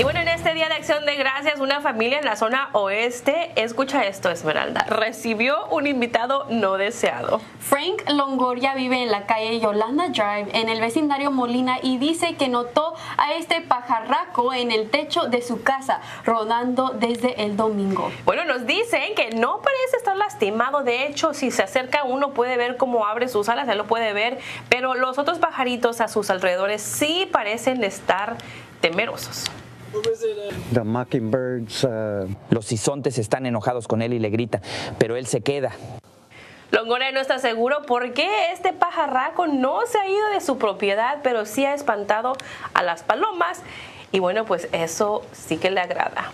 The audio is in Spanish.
Y bueno, en este Día de Acción de Gracias, una familia en la zona oeste, escucha esto, Esmeralda, recibió un invitado no deseado. Frank Longoria vive en la calle Yolanda Drive, en el vecindario Molina, y dice que notó a este pajarraco en el techo de su casa, rodando desde el domingo. Bueno, nos dicen que no parece estar lastimado, de hecho, si se acerca uno puede ver cómo abre sus alas, él lo puede ver, pero los otros pajaritos a sus alrededores sí parecen estar temerosos. The mockingbirds, uh, Los sisontes están enojados con él y le grita, pero él se queda. Longoria no está seguro por qué este pajarraco no se ha ido de su propiedad, pero sí ha espantado a las palomas y bueno, pues eso sí que le agrada.